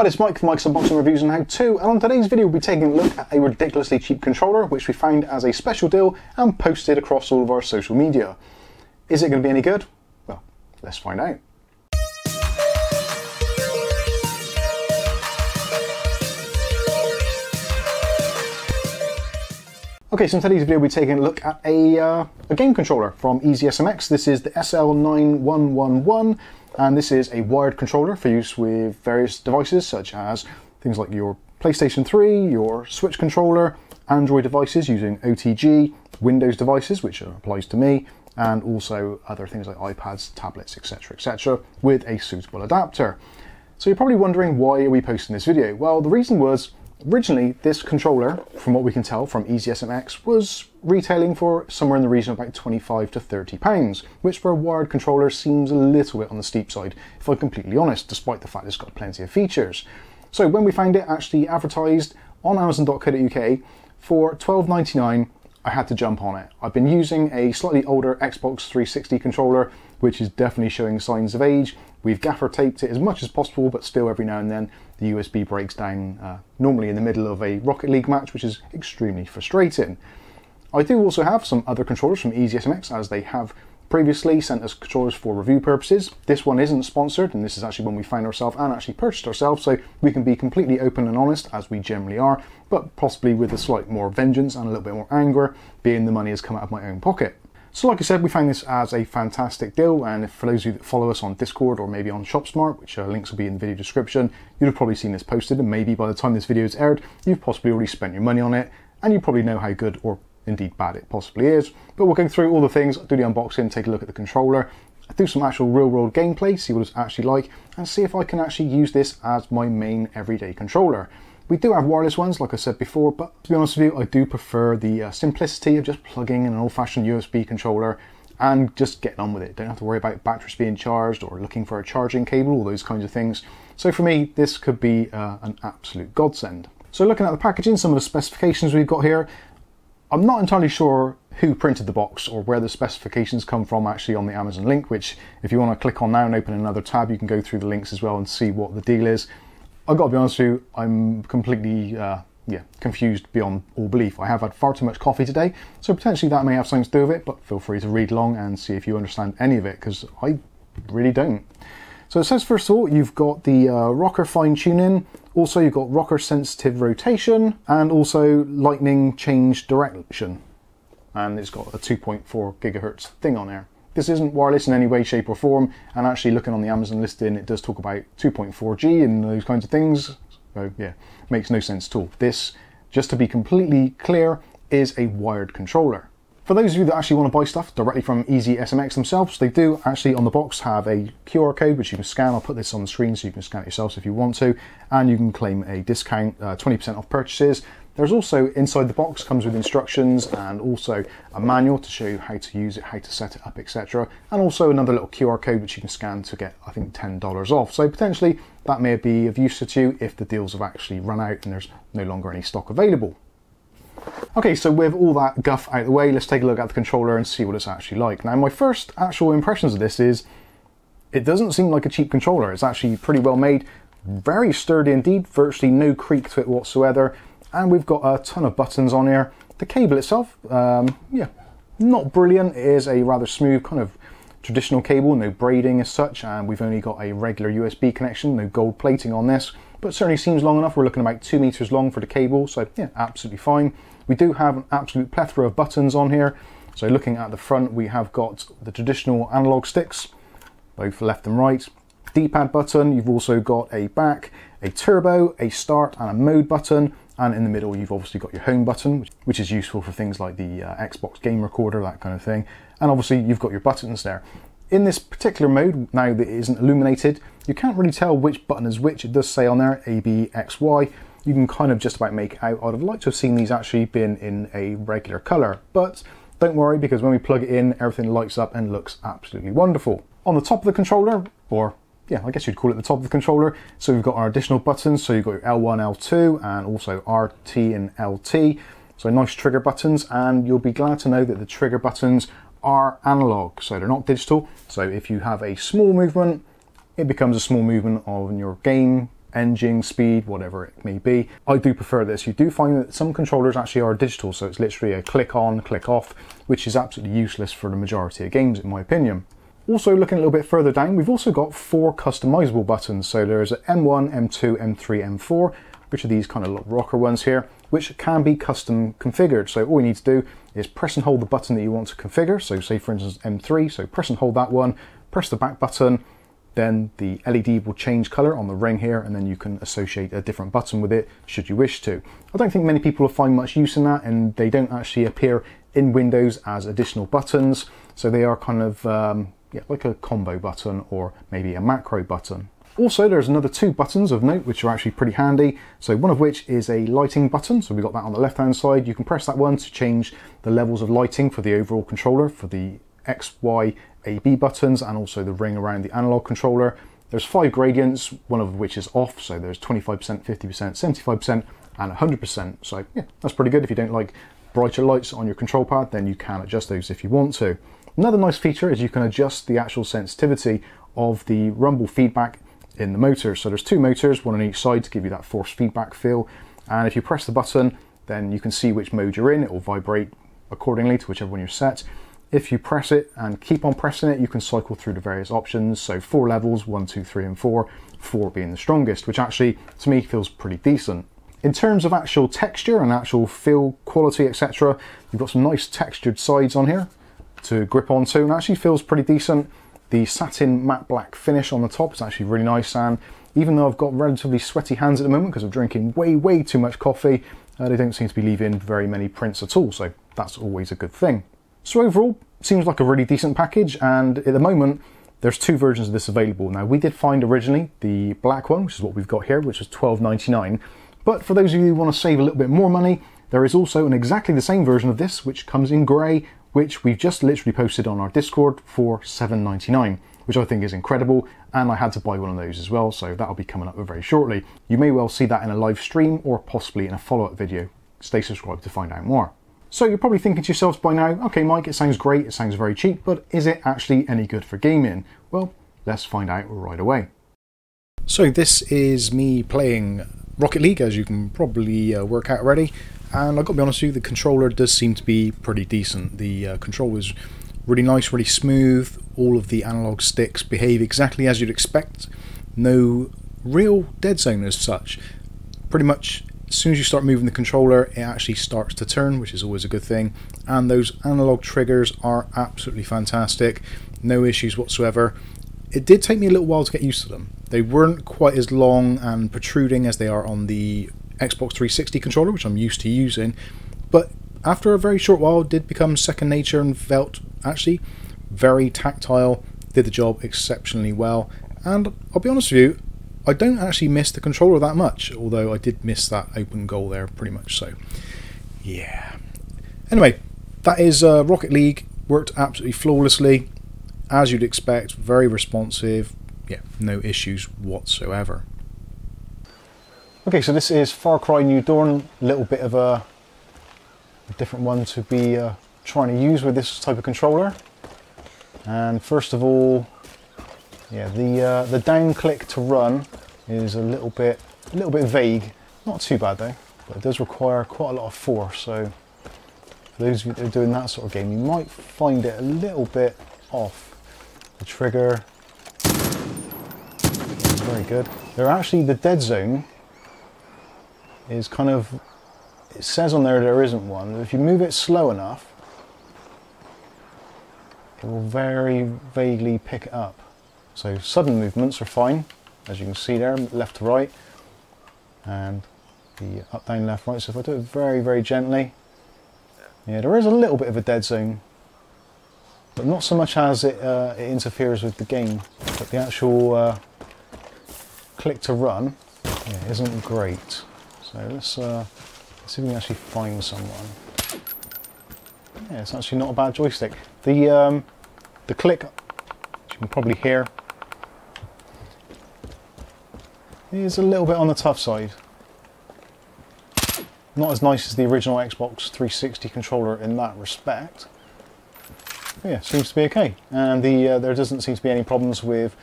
Hi, it's Mike from Mike's Unboxing Reviews and How To, and on today's video we'll be taking a look at a ridiculously cheap controller which we found as a special deal and posted across all of our social media. Is it going to be any good? Well, let's find out. Okay, so in today's video we're taking a look at a, uh, a game controller from EasySMX. This is the SL9111 and this is a wired controller for use with various devices such as things like your PlayStation 3, your Switch controller, Android devices using OTG, Windows devices, which applies to me, and also other things like iPads, tablets, etc., etc., with a suitable adapter. So you're probably wondering why are we posting this video? Well, the reason was Originally, this controller, from what we can tell from EasySMX, was retailing for somewhere in the region of about 25 to 30 pounds, which for a wired controller seems a little bit on the steep side, if I'm completely honest, despite the fact it's got plenty of features. So when we found it actually advertised on Amazon.co.uk for 12.99, I had to jump on it. I've been using a slightly older Xbox 360 controller, which is definitely showing signs of age, We've gaffer taped it as much as possible, but still every now and then the USB breaks down, uh, normally in the middle of a Rocket League match, which is extremely frustrating. I do also have some other controllers from EasySMX, as they have previously sent us controllers for review purposes. This one isn't sponsored, and this is actually one we found ourselves and actually purchased ourselves, so we can be completely open and honest, as we generally are, but possibly with a slight more vengeance and a little bit more anger, being the money has come out of my own pocket. So like I said, we found this as a fantastic deal, and for those of you that follow us on Discord or maybe on ShopSmart, which uh, links will be in the video description, you'd have probably seen this posted, and maybe by the time this video is aired, you've possibly already spent your money on it, and you probably know how good or indeed bad it possibly is. But we'll go through all the things, do the unboxing, take a look at the controller, do some actual real world gameplay, see what it's actually like, and see if I can actually use this as my main everyday controller. We do have wireless ones, like I said before, but to be honest with you, I do prefer the uh, simplicity of just plugging in an old-fashioned USB controller and just getting on with it. Don't have to worry about batteries being charged or looking for a charging cable, all those kinds of things. So for me, this could be uh, an absolute godsend. So looking at the packaging, some of the specifications we've got here, I'm not entirely sure who printed the box or where the specifications come from actually on the Amazon link, which if you want to click on now and open another tab, you can go through the links as well and see what the deal is. I've got to be honest with you, I'm completely uh, yeah, confused beyond all belief. I have had far too much coffee today, so potentially that may have something to do with it, but feel free to read along and see if you understand any of it, because I really don't. So it says first of all, you've got the uh, rocker fine tuning, also you've got rocker sensitive rotation, and also lightning change direction. And it's got a 2.4 gigahertz thing on there. This isn't wireless in any way, shape, or form, and actually looking on the Amazon listing, it does talk about 2.4G and those kinds of things. So, yeah, makes no sense at all. This, just to be completely clear, is a wired controller. For those of you that actually want to buy stuff directly from Easy SMX themselves, they do actually on the box have a QR code which you can scan. I'll put this on the screen so you can scan it yourselves if you want to, and you can claim a discount, uh, 20% off purchases. There's also inside the box comes with instructions and also a manual to show you how to use it, how to set it up, etc. And also another little QR code which you can scan to get, I think, $10 off. So potentially that may be of use to you if the deals have actually run out and there's no longer any stock available. Okay, so with all that guff out of the way, let's take a look at the controller and see what it's actually like. Now, my first actual impressions of this is it doesn't seem like a cheap controller. It's actually pretty well made, very sturdy indeed, virtually no creak to it whatsoever and we've got a ton of buttons on here. The cable itself, um, yeah, not brilliant. It is a rather smooth kind of traditional cable, no braiding as such, and we've only got a regular USB connection, no gold plating on this, but certainly seems long enough. We're looking about two meters long for the cable, so yeah, absolutely fine. We do have an absolute plethora of buttons on here. So looking at the front, we have got the traditional analog sticks, both left and right. D-pad button, you've also got a back, a turbo, a start and a mode button, and in the middle you've obviously got your home button which which is useful for things like the uh, Xbox game recorder that kind of thing. And obviously you've got your buttons there. In this particular mode now that it isn't illuminated you can't really tell which button is which. It does say on there A B X Y. You can kind of just about make out. I'd have liked to have seen these actually been in a regular color but don't worry because when we plug it in everything lights up and looks absolutely wonderful. On the top of the controller or yeah, I guess you'd call it the top of the controller. So we've got our additional buttons. So you've got your L1, L2, and also RT and LT. So nice trigger buttons, and you'll be glad to know that the trigger buttons are analog, so they're not digital. So if you have a small movement, it becomes a small movement on your game engine speed, whatever it may be. I do prefer this. You do find that some controllers actually are digital, so it's literally a click on, click off, which is absolutely useless for the majority of games, in my opinion. Also, looking a little bit further down, we've also got four customizable buttons. So there's M1, M2, M3, M4, which are these kind of rocker ones here, which can be custom configured. So all you need to do is press and hold the button that you want to configure. So say for instance M3, so press and hold that one, press the back button, then the LED will change color on the ring here and then you can associate a different button with it should you wish to. I don't think many people will find much use in that and they don't actually appear in Windows as additional buttons. So they are kind of um, yeah, like a combo button or maybe a macro button. Also, there's another two buttons of note which are actually pretty handy. So one of which is a lighting button. So we've got that on the left hand side. You can press that one to change the levels of lighting for the overall controller for the X, Y, A, B buttons and also the ring around the analog controller. There's five gradients, one of which is off. So there's 25%, 50%, 75% and 100%. So yeah, that's pretty good. If you don't like brighter lights on your control pad, then you can adjust those if you want to. Another nice feature is you can adjust the actual sensitivity of the rumble feedback in the motor. So there's two motors, one on each side to give you that force feedback feel. And if you press the button, then you can see which mode you're in. It will vibrate accordingly to whichever one you're set. If you press it and keep on pressing it, you can cycle through the various options. So four levels, one, two, three, and four, four being the strongest, which actually to me feels pretty decent. In terms of actual texture and actual feel quality, etc., you've got some nice textured sides on here to grip onto and actually feels pretty decent. The satin matte black finish on the top is actually really nice and even though I've got relatively sweaty hands at the moment because I'm drinking way, way too much coffee, uh, they don't seem to be leaving very many prints at all, so that's always a good thing. So overall, seems like a really decent package and at the moment, there's two versions of this available. Now we did find originally the black one, which is what we've got here, which is $12.99. But for those of you who want to save a little bit more money, there is also an exactly the same version of this, which comes in grey which we've just literally posted on our Discord for $7.99, which I think is incredible. And I had to buy one of those as well, so that'll be coming up very shortly. You may well see that in a live stream or possibly in a follow up video. Stay subscribed to find out more. So you're probably thinking to yourselves by now, okay, Mike, it sounds great, it sounds very cheap, but is it actually any good for gaming? Well, let's find out right away. So this is me playing Rocket League, as you can probably uh, work out already. And I've got to be honest with you, the controller does seem to be pretty decent. The uh, control is really nice, really smooth. All of the analog sticks behave exactly as you'd expect. No real dead zone as such. Pretty much as soon as you start moving the controller, it actually starts to turn, which is always a good thing. And those analog triggers are absolutely fantastic. No issues whatsoever. It did take me a little while to get used to them. They weren't quite as long and protruding as they are on the Xbox 360 controller, which I'm used to using. But after a very short while, did become second nature and felt actually very tactile, did the job exceptionally well. And I'll be honest with you, I don't actually miss the controller that much, although I did miss that open goal there pretty much so. Yeah. Anyway, that is uh, Rocket League. Worked absolutely flawlessly, as you'd expect, very responsive. Yeah, no issues whatsoever. Okay, so this is Far Cry New Dawn, a little bit of a, a different one to be uh, trying to use with this type of controller. And first of all, yeah, the uh, the down click to run is a little bit a little bit vague. Not too bad though, but it does require quite a lot of force. So for those of you that are doing that sort of game, you might find it a little bit off. The trigger, very good. They're actually the dead zone is kind of, it says on there there isn't one. If you move it slow enough, it will very vaguely pick it up. So sudden movements are fine, as you can see there, left to right, and the up, down, left, right. So if I do it very, very gently, yeah, there is a little bit of a dead zone, but not so much as it, uh, it interferes with the game. But the actual uh, click to run yeah, isn't great. So let's, uh, let's see if we can actually find someone. Yeah, it's actually not a bad joystick. The, um, the click, you can probably hear, is a little bit on the tough side. Not as nice as the original Xbox 360 controller in that respect. But yeah, seems to be okay. And the uh, there doesn't seem to be any problems with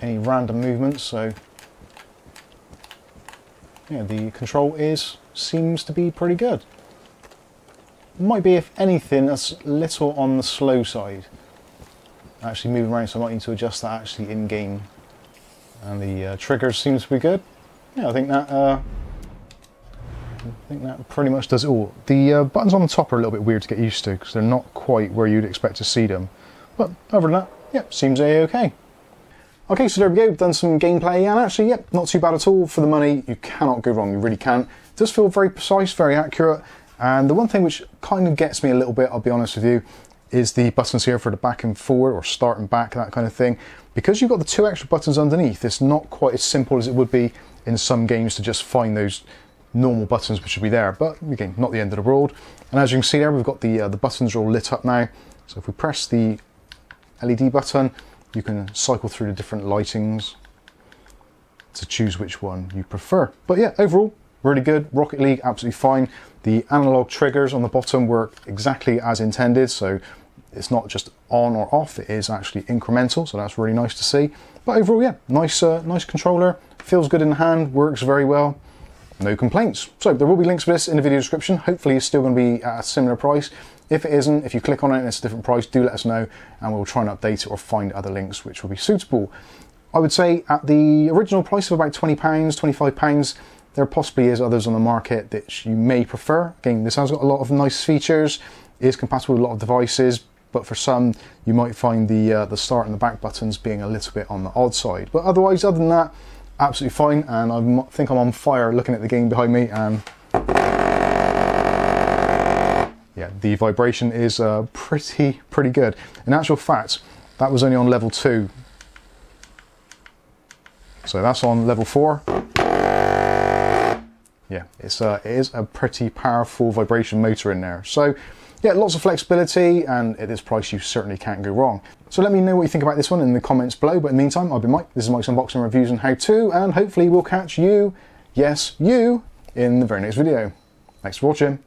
any random movements, so yeah, the control is seems to be pretty good. Might be, if anything, a little on the slow side. Actually moving around, so I might need to adjust that actually in game. And the uh, triggers seems to be good. Yeah, I think that uh, I think that pretty much does it all. The uh, buttons on the top are a little bit weird to get used to because they're not quite where you'd expect to see them. But other than that, yeah, seems a-okay. Okay, so there we go, We've done some gameplay and actually, yep, not too bad at all for the money. You cannot go wrong, you really can't. It does feel very precise, very accurate. And the one thing which kind of gets me a little bit, I'll be honest with you, is the buttons here for the back and forward or start and back, that kind of thing. Because you've got the two extra buttons underneath, it's not quite as simple as it would be in some games to just find those normal buttons which should be there. But again, not the end of the world. And as you can see there, we've got the, uh, the buttons are all lit up now. So if we press the LED button, you can cycle through the different lightings to choose which one you prefer. But yeah, overall, really good. Rocket League, absolutely fine. The analog triggers on the bottom work exactly as intended, so it's not just on or off, it is actually incremental, so that's really nice to see. But overall, yeah, nice, uh, nice controller, feels good in the hand, works very well, no complaints. So there will be links for this in the video description. Hopefully it's still going to be at a similar price. If it isn't, if you click on it and it's a different price, do let us know and we'll try and update it or find other links which will be suitable. I would say at the original price of about £20, £25, there possibly is others on the market that you may prefer. Again, this has got a lot of nice features, is compatible with a lot of devices, but for some you might find the uh, the start and the back buttons being a little bit on the odd side. But otherwise, other than that, absolutely fine. And I think I'm on fire looking at the game behind me, and yeah, the vibration is uh, pretty pretty good. In actual fact, that was only on level two. So that's on level four yeah, it's a, it is a pretty powerful vibration motor in there. So yeah, lots of flexibility and at this price you certainly can't go wrong. So let me know what you think about this one in the comments below. But in the meantime, I've been Mike. This is Mike's Unboxing Reviews and How To and hopefully we'll catch you, yes, you, in the very next video. Thanks for watching.